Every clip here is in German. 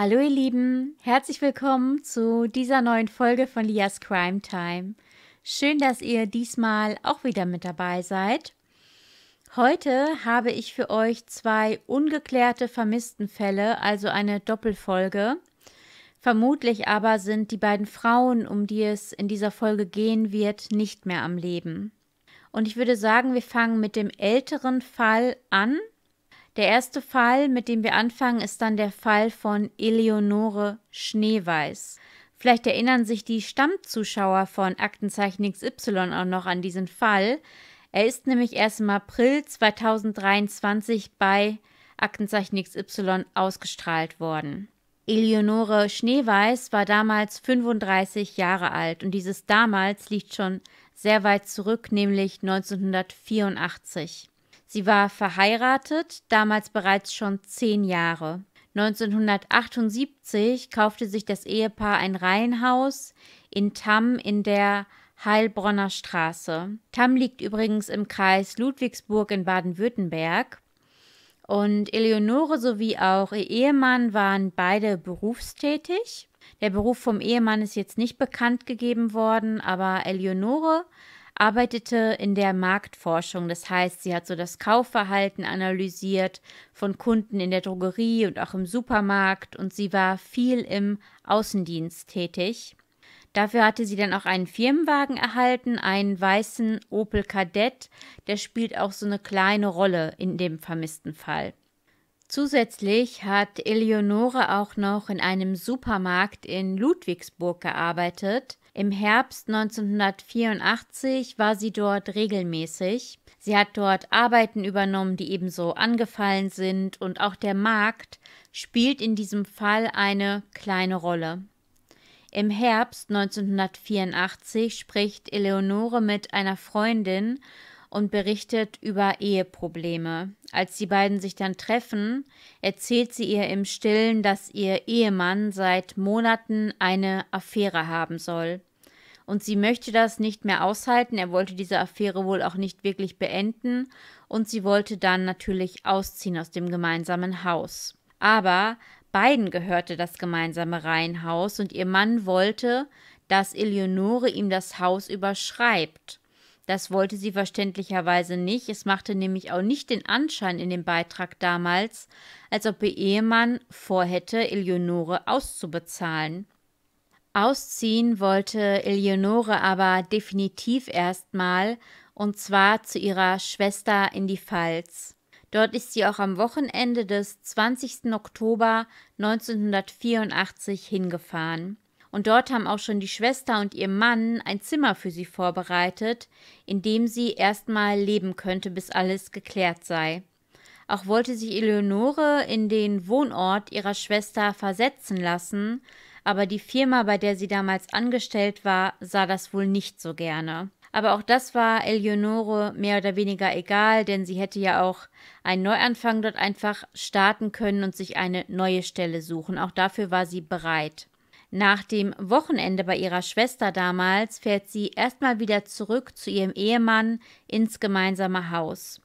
Hallo ihr Lieben, herzlich willkommen zu dieser neuen Folge von Lias Crime Time. Schön, dass ihr diesmal auch wieder mit dabei seid. Heute habe ich für euch zwei ungeklärte Vermisstenfälle, also eine Doppelfolge. Vermutlich aber sind die beiden Frauen, um die es in dieser Folge gehen wird, nicht mehr am Leben. Und ich würde sagen, wir fangen mit dem älteren Fall an, der erste Fall, mit dem wir anfangen, ist dann der Fall von Eleonore Schneeweiß. Vielleicht erinnern sich die Stammzuschauer von Aktenzeichen XY auch noch an diesen Fall. Er ist nämlich erst im April 2023 bei Aktenzeichen XY ausgestrahlt worden. Eleonore Schneeweiß war damals 35 Jahre alt und dieses damals liegt schon sehr weit zurück, nämlich 1984. Sie war verheiratet, damals bereits schon zehn Jahre. 1978 kaufte sich das Ehepaar ein Reihenhaus in Tamm in der Heilbronner Straße. Tamm liegt übrigens im Kreis Ludwigsburg in Baden-Württemberg. Und Eleonore sowie auch ihr Ehemann waren beide berufstätig. Der Beruf vom Ehemann ist jetzt nicht bekannt gegeben worden, aber Eleonore arbeitete in der Marktforschung. Das heißt, sie hat so das Kaufverhalten analysiert von Kunden in der Drogerie und auch im Supermarkt und sie war viel im Außendienst tätig. Dafür hatte sie dann auch einen Firmenwagen erhalten, einen weißen Opel Kadett, der spielt auch so eine kleine Rolle in dem vermissten Fall. Zusätzlich hat Eleonore auch noch in einem Supermarkt in Ludwigsburg gearbeitet. Im Herbst 1984 war sie dort regelmäßig. Sie hat dort Arbeiten übernommen, die ebenso angefallen sind, und auch der Markt spielt in diesem Fall eine kleine Rolle. Im Herbst 1984 spricht Eleonore mit einer Freundin und berichtet über Eheprobleme. Als die beiden sich dann treffen, erzählt sie ihr im Stillen, dass ihr Ehemann seit Monaten eine Affäre haben soll und sie möchte das nicht mehr aushalten. Er wollte diese Affäre wohl auch nicht wirklich beenden und sie wollte dann natürlich ausziehen aus dem gemeinsamen Haus. Aber beiden gehörte das gemeinsame Reihenhaus und ihr Mann wollte, dass Eleonore ihm das Haus überschreibt. Das wollte sie verständlicherweise nicht. Es machte nämlich auch nicht den Anschein in dem Beitrag damals, als ob ihr Ehemann vorhätte, Eleonore auszubezahlen. Ausziehen wollte Eleonore aber definitiv erstmal, und zwar zu ihrer Schwester in die Pfalz. Dort ist sie auch am Wochenende des 20. Oktober 1984 hingefahren. Und dort haben auch schon die Schwester und ihr Mann ein Zimmer für sie vorbereitet, in dem sie erstmal leben könnte, bis alles geklärt sei. Auch wollte sich Eleonore in den Wohnort ihrer Schwester versetzen lassen, aber die Firma, bei der sie damals angestellt war, sah das wohl nicht so gerne. Aber auch das war Eleonore mehr oder weniger egal, denn sie hätte ja auch einen Neuanfang dort einfach starten können und sich eine neue Stelle suchen. Auch dafür war sie bereit. Nach dem Wochenende bei ihrer Schwester damals fährt sie erstmal wieder zurück zu ihrem Ehemann ins gemeinsame Haus.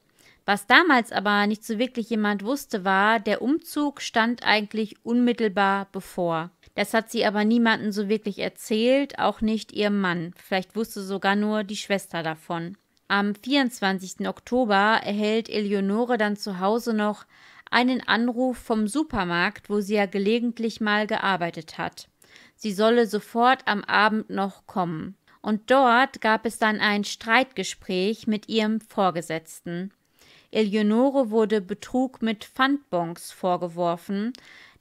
Was damals aber nicht so wirklich jemand wusste, war, der Umzug stand eigentlich unmittelbar bevor. Das hat sie aber niemandem so wirklich erzählt, auch nicht ihrem Mann. Vielleicht wusste sogar nur die Schwester davon. Am 24. Oktober erhält Eleonore dann zu Hause noch einen Anruf vom Supermarkt, wo sie ja gelegentlich mal gearbeitet hat. Sie solle sofort am Abend noch kommen. Und dort gab es dann ein Streitgespräch mit ihrem Vorgesetzten. Eleonore wurde Betrug mit Pfandbons vorgeworfen,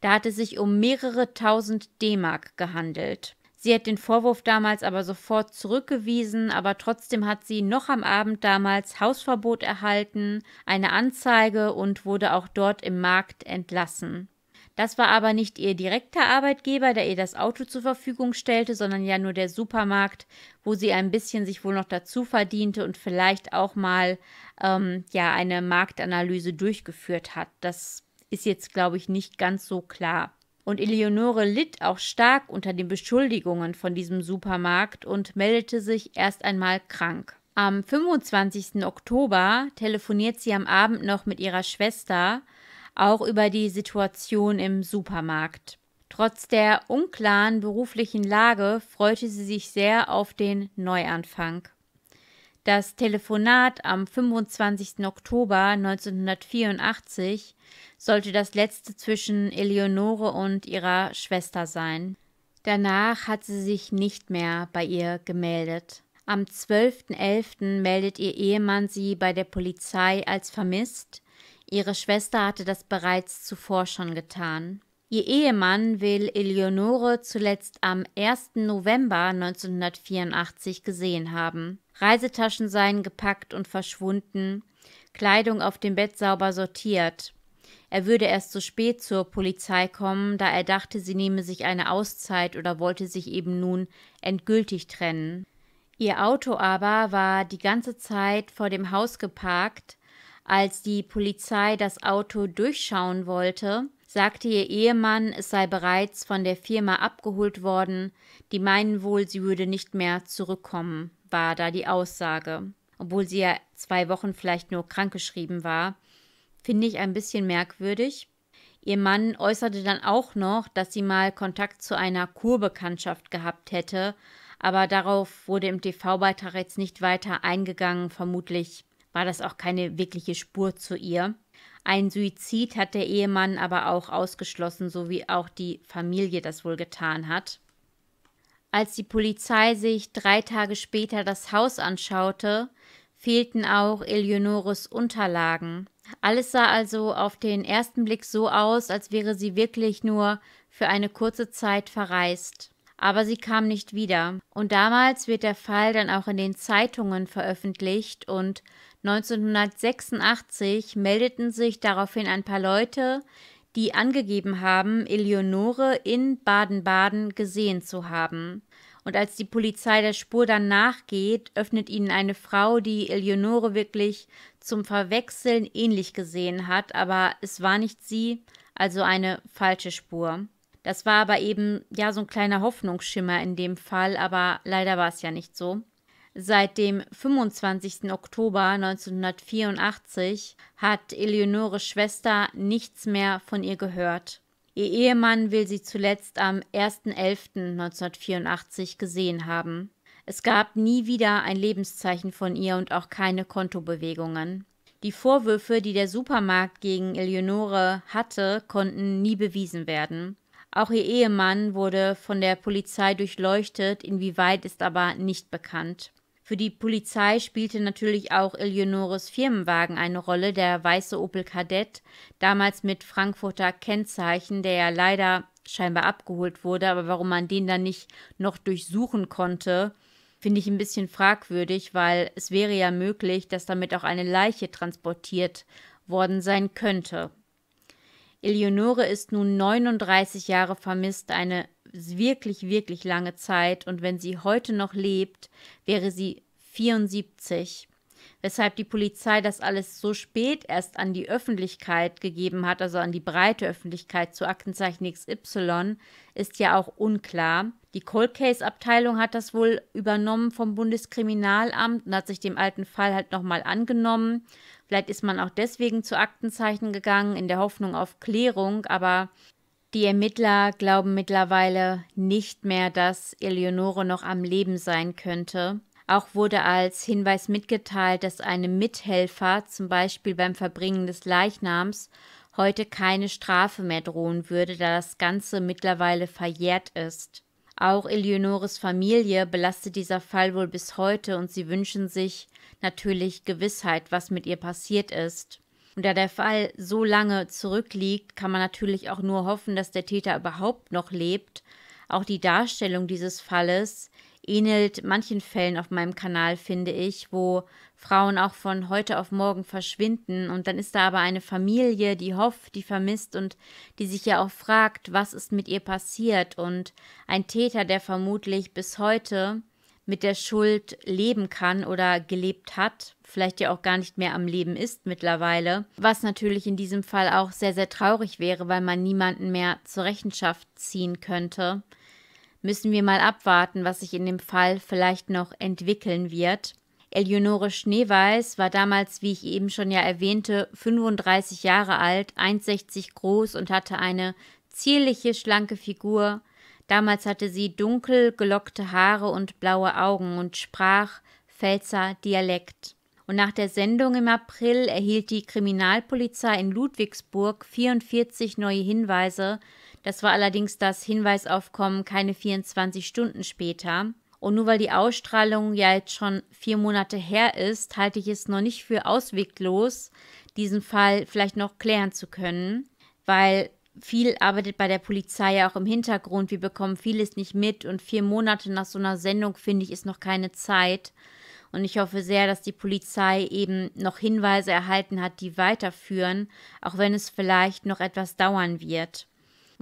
da hatte es sich um mehrere tausend D-Mark gehandelt. Sie hat den Vorwurf damals aber sofort zurückgewiesen, aber trotzdem hat sie noch am Abend damals Hausverbot erhalten, eine Anzeige und wurde auch dort im Markt entlassen. Das war aber nicht ihr direkter Arbeitgeber, der ihr das Auto zur Verfügung stellte, sondern ja nur der Supermarkt, wo sie ein bisschen sich wohl noch dazu verdiente und vielleicht auch mal ähm, ja eine Marktanalyse durchgeführt hat. Das ist jetzt, glaube ich, nicht ganz so klar. Und Eleonore litt auch stark unter den Beschuldigungen von diesem Supermarkt und meldete sich erst einmal krank. Am 25. Oktober telefoniert sie am Abend noch mit ihrer Schwester, auch über die Situation im Supermarkt. Trotz der unklaren beruflichen Lage freute sie sich sehr auf den Neuanfang. Das Telefonat am 25. Oktober 1984 sollte das letzte zwischen Eleonore und ihrer Schwester sein. Danach hat sie sich nicht mehr bei ihr gemeldet. Am 12.11. meldet ihr Ehemann sie bei der Polizei als vermisst. Ihre Schwester hatte das bereits zuvor schon getan. Ihr Ehemann will Eleonore zuletzt am 1. November 1984 gesehen haben. Reisetaschen seien gepackt und verschwunden, Kleidung auf dem Bett sauber sortiert. Er würde erst zu spät zur Polizei kommen, da er dachte, sie nehme sich eine Auszeit oder wollte sich eben nun endgültig trennen. Ihr Auto aber war die ganze Zeit vor dem Haus geparkt. Als die Polizei das Auto durchschauen wollte, sagte ihr Ehemann, es sei bereits von der Firma abgeholt worden, die meinen wohl, sie würde nicht mehr zurückkommen, war da die Aussage. Obwohl sie ja zwei Wochen vielleicht nur krankgeschrieben war, finde ich ein bisschen merkwürdig. Ihr Mann äußerte dann auch noch, dass sie mal Kontakt zu einer Kurbekanntschaft gehabt hätte, aber darauf wurde im TV-Beitrag jetzt nicht weiter eingegangen. Vermutlich war das auch keine wirkliche Spur zu ihr. Ein Suizid hat der Ehemann aber auch ausgeschlossen, so wie auch die Familie das wohl getan hat. Als die Polizei sich drei Tage später das Haus anschaute, fehlten auch Eleonores Unterlagen. Alles sah also auf den ersten Blick so aus, als wäre sie wirklich nur für eine kurze Zeit verreist. Aber sie kam nicht wieder. Und damals wird der Fall dann auch in den Zeitungen veröffentlicht und 1986 meldeten sich daraufhin ein paar Leute, die angegeben haben, Eleonore in Baden-Baden gesehen zu haben. Und als die Polizei der Spur dann nachgeht, öffnet ihnen eine Frau, die Eleonore wirklich zum Verwechseln ähnlich gesehen hat, aber es war nicht sie, also eine falsche Spur. Das war aber eben ja so ein kleiner Hoffnungsschimmer in dem Fall, aber leider war es ja nicht so. Seit dem 25. Oktober 1984 hat Eleonores Schwester nichts mehr von ihr gehört. Ihr Ehemann will sie zuletzt am 1.11.1984 gesehen haben. Es gab nie wieder ein Lebenszeichen von ihr und auch keine Kontobewegungen. Die Vorwürfe, die der Supermarkt gegen Eleonore hatte, konnten nie bewiesen werden. Auch ihr Ehemann wurde von der Polizei durchleuchtet, inwieweit ist aber nicht bekannt. Für die Polizei spielte natürlich auch Eleonores Firmenwagen eine Rolle, der weiße Opel Kadett, damals mit Frankfurter Kennzeichen, der ja leider scheinbar abgeholt wurde, aber warum man den dann nicht noch durchsuchen konnte, finde ich ein bisschen fragwürdig, weil es wäre ja möglich, dass damit auch eine Leiche transportiert worden sein könnte. Eleonore ist nun 39 Jahre vermisst, eine wirklich, wirklich lange Zeit und wenn sie heute noch lebt, wäre sie 74. Weshalb die Polizei das alles so spät erst an die Öffentlichkeit gegeben hat, also an die breite Öffentlichkeit zu Aktenzeichen XY, ist ja auch unklar. Die Cold Case Abteilung hat das wohl übernommen vom Bundeskriminalamt und hat sich dem alten Fall halt nochmal angenommen. Vielleicht ist man auch deswegen zu Aktenzeichen gegangen, in der Hoffnung auf Klärung, aber die Ermittler glauben mittlerweile nicht mehr, dass Eleonore noch am Leben sein könnte. Auch wurde als Hinweis mitgeteilt, dass einem Mithelfer, zum Beispiel beim Verbringen des Leichnams, heute keine Strafe mehr drohen würde, da das Ganze mittlerweile verjährt ist. Auch Eleonores Familie belastet dieser Fall wohl bis heute und sie wünschen sich natürlich Gewissheit, was mit ihr passiert ist. Und da der Fall so lange zurückliegt, kann man natürlich auch nur hoffen, dass der Täter überhaupt noch lebt. Auch die Darstellung dieses Falles ähnelt manchen Fällen auf meinem Kanal, finde ich, wo Frauen auch von heute auf morgen verschwinden. Und dann ist da aber eine Familie, die hofft, die vermisst und die sich ja auch fragt, was ist mit ihr passiert? Und ein Täter, der vermutlich bis heute mit der Schuld leben kann oder gelebt hat, vielleicht ja auch gar nicht mehr am Leben ist mittlerweile, was natürlich in diesem Fall auch sehr, sehr traurig wäre, weil man niemanden mehr zur Rechenschaft ziehen könnte. Müssen wir mal abwarten, was sich in dem Fall vielleicht noch entwickeln wird. Eleonore Schneeweiß war damals, wie ich eben schon ja erwähnte, 35 Jahre alt, 1,60 groß und hatte eine Zierliche, schlanke Figur. Damals hatte sie dunkel gelockte Haare und blaue Augen und sprach Pfälzer Dialekt. Und nach der Sendung im April erhielt die Kriminalpolizei in Ludwigsburg 44 neue Hinweise. Das war allerdings das Hinweisaufkommen keine 24 Stunden später. Und nur weil die Ausstrahlung ja jetzt schon vier Monate her ist, halte ich es noch nicht für ausweglos, diesen Fall vielleicht noch klären zu können, weil viel arbeitet bei der Polizei ja auch im Hintergrund. Wir bekommen vieles nicht mit und vier Monate nach so einer Sendung, finde ich, ist noch keine Zeit. Und ich hoffe sehr, dass die Polizei eben noch Hinweise erhalten hat, die weiterführen, auch wenn es vielleicht noch etwas dauern wird.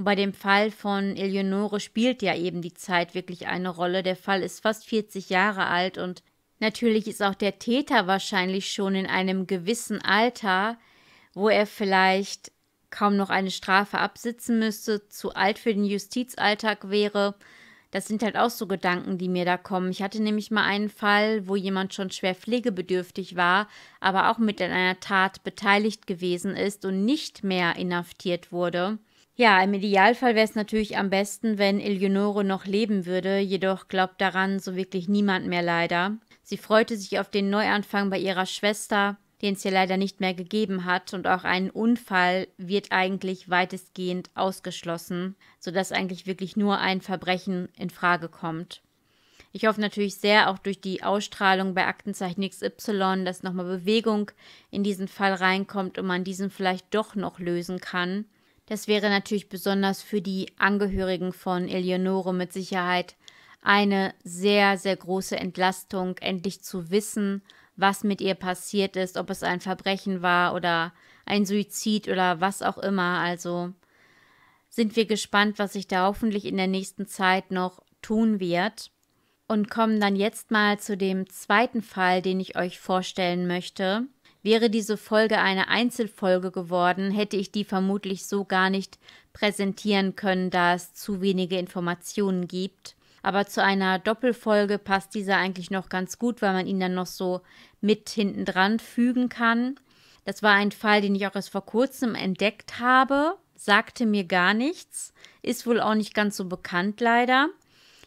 Bei dem Fall von Eleonore spielt ja eben die Zeit wirklich eine Rolle. Der Fall ist fast 40 Jahre alt und natürlich ist auch der Täter wahrscheinlich schon in einem gewissen Alter, wo er vielleicht kaum noch eine Strafe absitzen müsste, zu alt für den Justizalltag wäre. Das sind halt auch so Gedanken, die mir da kommen. Ich hatte nämlich mal einen Fall, wo jemand schon schwer pflegebedürftig war, aber auch mit an einer Tat beteiligt gewesen ist und nicht mehr inhaftiert wurde. Ja, im Idealfall wäre es natürlich am besten, wenn Eleonore noch leben würde, jedoch glaubt daran so wirklich niemand mehr leider. Sie freute sich auf den Neuanfang bei ihrer Schwester, den es ja leider nicht mehr gegeben hat, und auch ein Unfall wird eigentlich weitestgehend ausgeschlossen, sodass eigentlich wirklich nur ein Verbrechen in Frage kommt. Ich hoffe natürlich sehr, auch durch die Ausstrahlung bei Aktenzeichen XY, dass nochmal Bewegung in diesen Fall reinkommt und man diesen vielleicht doch noch lösen kann. Das wäre natürlich besonders für die Angehörigen von Eleonore mit Sicherheit eine sehr, sehr große Entlastung, endlich zu wissen, was mit ihr passiert ist, ob es ein Verbrechen war oder ein Suizid oder was auch immer. Also sind wir gespannt, was sich da hoffentlich in der nächsten Zeit noch tun wird. Und kommen dann jetzt mal zu dem zweiten Fall, den ich euch vorstellen möchte. Wäre diese Folge eine Einzelfolge geworden, hätte ich die vermutlich so gar nicht präsentieren können, da es zu wenige Informationen gibt. Aber zu einer Doppelfolge passt dieser eigentlich noch ganz gut, weil man ihn dann noch so mit hinten dran fügen kann. Das war ein Fall, den ich auch erst vor kurzem entdeckt habe, sagte mir gar nichts, ist wohl auch nicht ganz so bekannt leider.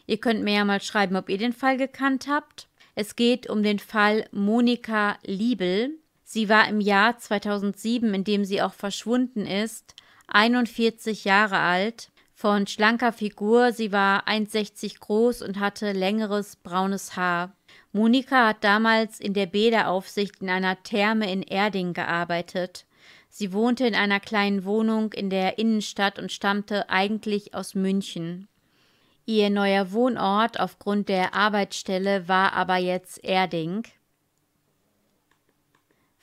Ihr könnt mir ja mal schreiben, ob ihr den Fall gekannt habt. Es geht um den Fall Monika Liebel. Sie war im Jahr 2007, in dem sie auch verschwunden ist, 41 Jahre alt, von schlanker Figur, sie war 1,60 groß und hatte längeres braunes Haar. Monika hat damals in der Bäderaufsicht in einer Therme in Erding gearbeitet. Sie wohnte in einer kleinen Wohnung in der Innenstadt und stammte eigentlich aus München. Ihr neuer Wohnort aufgrund der Arbeitsstelle war aber jetzt Erding.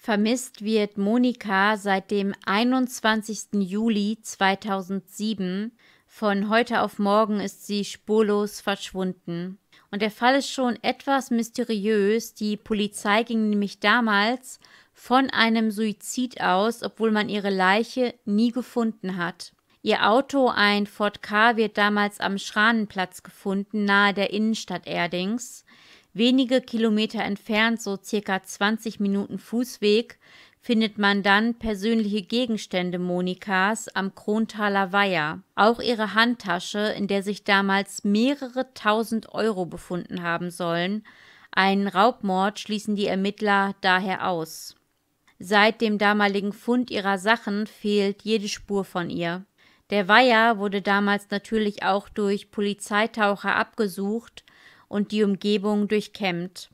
Vermisst wird Monika seit dem 21. Juli 2007. Von heute auf morgen ist sie spurlos verschwunden. Und der Fall ist schon etwas mysteriös. Die Polizei ging nämlich damals von einem Suizid aus, obwohl man ihre Leiche nie gefunden hat. Ihr Auto, ein Ford K, wird damals am Schranenplatz gefunden, nahe der Innenstadt Erdings. Wenige Kilometer entfernt, so circa 20 Minuten Fußweg, findet man dann persönliche Gegenstände Monikas am Krontaler Weiher. Auch ihre Handtasche, in der sich damals mehrere tausend Euro befunden haben sollen. Einen Raubmord schließen die Ermittler daher aus. Seit dem damaligen Fund ihrer Sachen fehlt jede Spur von ihr. Der Weiher wurde damals natürlich auch durch Polizeitaucher abgesucht und die Umgebung durchkämmt.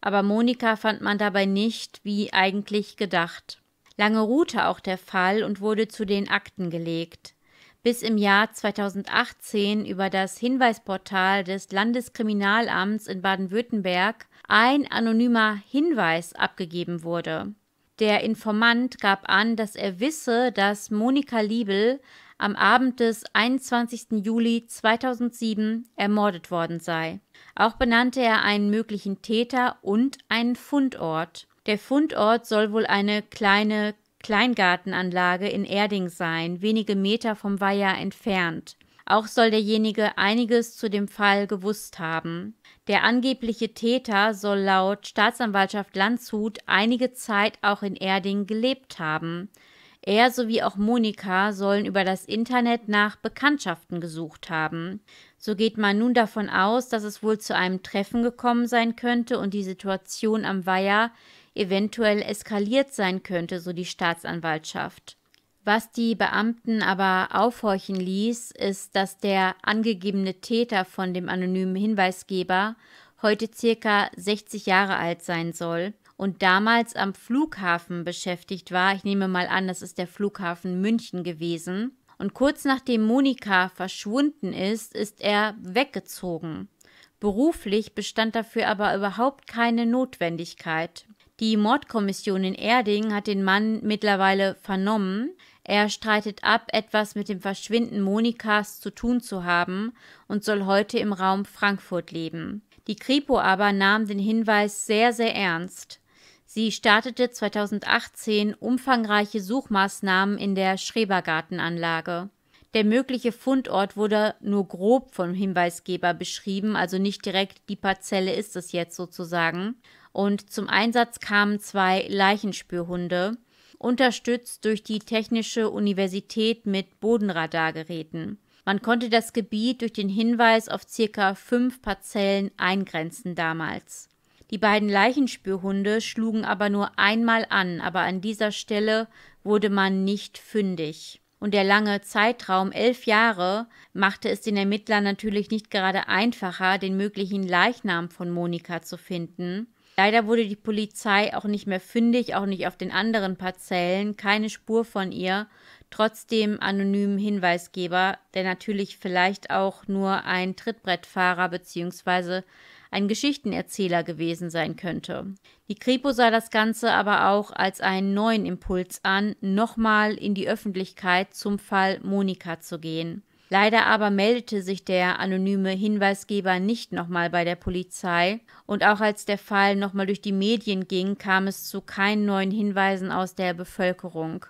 Aber Monika fand man dabei nicht, wie eigentlich gedacht. Lange ruhte auch der Fall und wurde zu den Akten gelegt. Bis im Jahr 2018 über das Hinweisportal des Landeskriminalamts in Baden-Württemberg ein anonymer Hinweis abgegeben wurde. Der Informant gab an, dass er wisse, dass Monika Liebel am Abend des 21. Juli 2007 ermordet worden sei. Auch benannte er einen möglichen Täter und einen Fundort. Der Fundort soll wohl eine kleine Kleingartenanlage in Erding sein, wenige Meter vom Weiher entfernt. Auch soll derjenige einiges zu dem Fall gewusst haben. Der angebliche Täter soll laut Staatsanwaltschaft Landshut einige Zeit auch in Erding gelebt haben. Er sowie auch Monika sollen über das Internet nach Bekanntschaften gesucht haben. So geht man nun davon aus, dass es wohl zu einem Treffen gekommen sein könnte und die Situation am Weiher eventuell eskaliert sein könnte, so die Staatsanwaltschaft. Was die Beamten aber aufhorchen ließ, ist, dass der angegebene Täter von dem anonymen Hinweisgeber heute circa 60 Jahre alt sein soll und damals am Flughafen beschäftigt war. Ich nehme mal an, das ist der Flughafen München gewesen. Und kurz nachdem Monika verschwunden ist, ist er weggezogen. Beruflich bestand dafür aber überhaupt keine Notwendigkeit. Die Mordkommission in Erding hat den Mann mittlerweile vernommen. Er streitet ab, etwas mit dem Verschwinden Monikas zu tun zu haben und soll heute im Raum Frankfurt leben. Die Kripo aber nahm den Hinweis sehr, sehr ernst. Sie startete 2018 umfangreiche Suchmaßnahmen in der Schrebergartenanlage. Der mögliche Fundort wurde nur grob vom Hinweisgeber beschrieben, also nicht direkt die Parzelle ist es jetzt sozusagen. Und zum Einsatz kamen zwei Leichenspürhunde unterstützt durch die Technische Universität mit Bodenradargeräten. Man konnte das Gebiet durch den Hinweis auf circa fünf Parzellen eingrenzen damals. Die beiden Leichenspürhunde schlugen aber nur einmal an, aber an dieser Stelle wurde man nicht fündig. Und der lange Zeitraum, elf Jahre, machte es den Ermittlern natürlich nicht gerade einfacher, den möglichen Leichnam von Monika zu finden. Leider wurde die Polizei auch nicht mehr fündig, auch nicht auf den anderen Parzellen, keine Spur von ihr, trotz dem anonymen Hinweisgeber, der natürlich vielleicht auch nur ein Trittbrettfahrer bzw. ein Geschichtenerzähler gewesen sein könnte. Die Kripo sah das Ganze aber auch als einen neuen Impuls an, nochmal in die Öffentlichkeit zum Fall Monika zu gehen. Leider aber meldete sich der anonyme Hinweisgeber nicht nochmal bei der Polizei, und auch als der Fall nochmal durch die Medien ging, kam es zu keinen neuen Hinweisen aus der Bevölkerung.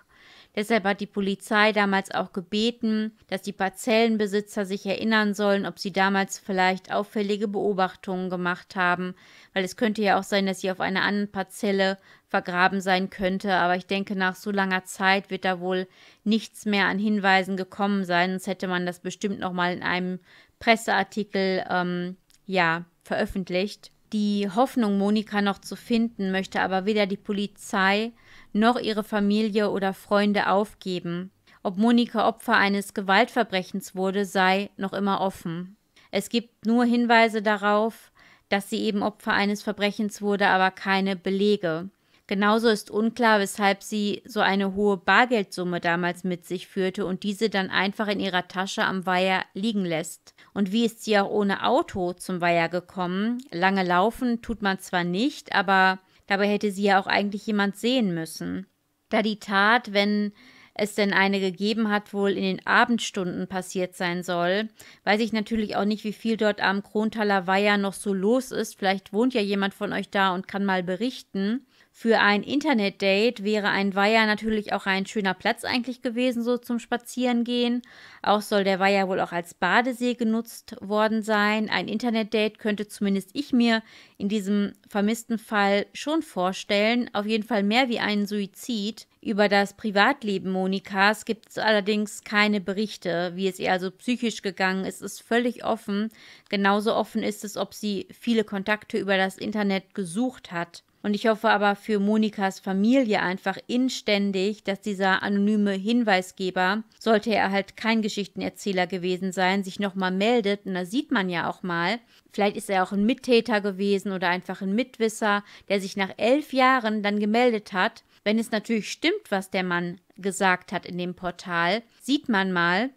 Deshalb hat die Polizei damals auch gebeten, dass die Parzellenbesitzer sich erinnern sollen, ob sie damals vielleicht auffällige Beobachtungen gemacht haben, weil es könnte ja auch sein, dass sie auf einer anderen Parzelle vergraben sein könnte, aber ich denke, nach so langer Zeit wird da wohl nichts mehr an Hinweisen gekommen sein, sonst hätte man das bestimmt nochmal in einem Presseartikel ähm, ja, veröffentlicht. Die Hoffnung, Monika noch zu finden, möchte aber weder die Polizei noch ihre Familie oder Freunde aufgeben. Ob Monika Opfer eines Gewaltverbrechens wurde, sei noch immer offen. Es gibt nur Hinweise darauf, dass sie eben Opfer eines Verbrechens wurde, aber keine Belege. Genauso ist unklar, weshalb sie so eine hohe Bargeldsumme damals mit sich führte und diese dann einfach in ihrer Tasche am Weiher liegen lässt. Und wie ist sie auch ohne Auto zum Weiher gekommen? Lange laufen tut man zwar nicht, aber dabei hätte sie ja auch eigentlich jemand sehen müssen. Da die Tat, wenn es denn eine gegeben hat, wohl in den Abendstunden passiert sein soll. Weiß ich natürlich auch nicht, wie viel dort am Krontaler Weiher noch so los ist. Vielleicht wohnt ja jemand von euch da und kann mal berichten. Für ein Internet-Date wäre ein Weiher natürlich auch ein schöner Platz eigentlich gewesen, so zum Spazierengehen. Auch soll der Weiher wohl auch als Badesee genutzt worden sein. Ein Internet-Date könnte zumindest ich mir in diesem vermissten Fall schon vorstellen. Auf jeden Fall mehr wie einen Suizid. Über das Privatleben Monikas gibt es allerdings keine Berichte, wie es ihr also psychisch gegangen ist, ist völlig offen. Genauso offen ist es, ob sie viele Kontakte über das Internet gesucht hat. Und ich hoffe aber für Monikas Familie einfach inständig, dass dieser anonyme Hinweisgeber, sollte er halt kein Geschichtenerzähler gewesen sein, sich nochmal meldet. Und da sieht man ja auch mal, vielleicht ist er auch ein Mittäter gewesen oder einfach ein Mitwisser, der sich nach elf Jahren dann gemeldet hat. Wenn es natürlich stimmt, was der Mann gesagt hat in dem Portal, sieht man mal,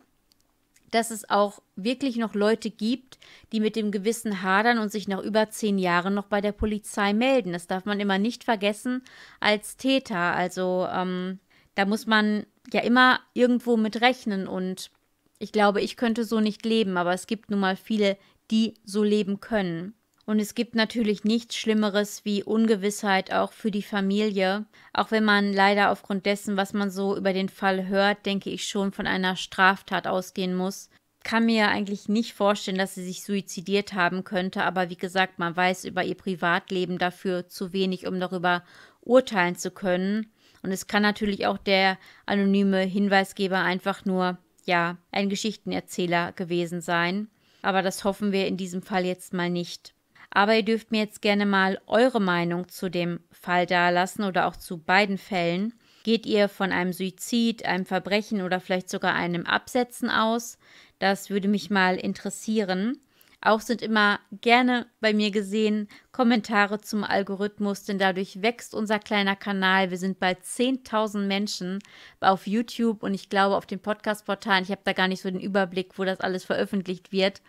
dass es auch wirklich noch Leute gibt, die mit dem Gewissen hadern und sich nach über zehn Jahren noch bei der Polizei melden. Das darf man immer nicht vergessen als Täter. Also ähm, da muss man ja immer irgendwo mit rechnen und ich glaube, ich könnte so nicht leben, aber es gibt nun mal viele, die so leben können. Und es gibt natürlich nichts Schlimmeres wie Ungewissheit auch für die Familie. Auch wenn man leider aufgrund dessen, was man so über den Fall hört, denke ich schon von einer Straftat ausgehen muss. Kann mir eigentlich nicht vorstellen, dass sie sich suizidiert haben könnte, aber wie gesagt, man weiß über ihr Privatleben dafür zu wenig, um darüber urteilen zu können. Und es kann natürlich auch der anonyme Hinweisgeber einfach nur, ja, ein Geschichtenerzähler gewesen sein. Aber das hoffen wir in diesem Fall jetzt mal nicht. Aber ihr dürft mir jetzt gerne mal eure Meinung zu dem Fall dalassen oder auch zu beiden Fällen. Geht ihr von einem Suizid, einem Verbrechen oder vielleicht sogar einem Absetzen aus? Das würde mich mal interessieren. Auch sind immer gerne bei mir gesehen Kommentare zum Algorithmus, denn dadurch wächst unser kleiner Kanal. Wir sind bei 10.000 Menschen auf YouTube und ich glaube auf den Podcast-Portalen. Ich habe da gar nicht so den Überblick, wo das alles veröffentlicht wird.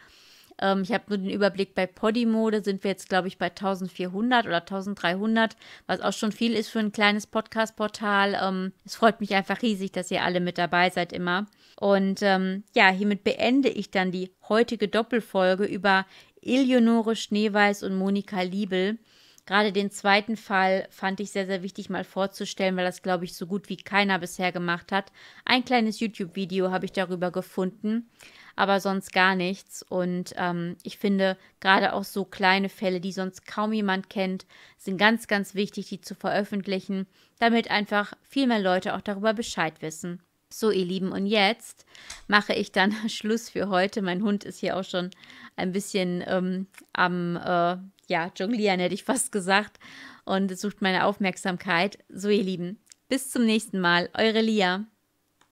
Ähm, ich habe nur den Überblick bei Podimo, da sind wir jetzt, glaube ich, bei 1400 oder 1300, was auch schon viel ist für ein kleines Podcast-Portal. Ähm, es freut mich einfach riesig, dass ihr alle mit dabei seid immer. Und ähm, ja, hiermit beende ich dann die heutige Doppelfolge über Eleonore Schneeweiß und Monika Liebel. Gerade den zweiten Fall fand ich sehr, sehr wichtig mal vorzustellen, weil das, glaube ich, so gut wie keiner bisher gemacht hat. Ein kleines YouTube-Video habe ich darüber gefunden aber sonst gar nichts. Und ähm, ich finde, gerade auch so kleine Fälle, die sonst kaum jemand kennt, sind ganz, ganz wichtig, die zu veröffentlichen, damit einfach viel mehr Leute auch darüber Bescheid wissen. So, ihr Lieben, und jetzt mache ich dann Schluss für heute. Mein Hund ist hier auch schon ein bisschen ähm, am, äh, ja, jonglieren, hätte ich fast gesagt, und sucht meine Aufmerksamkeit. So, ihr Lieben, bis zum nächsten Mal. Eure Lia.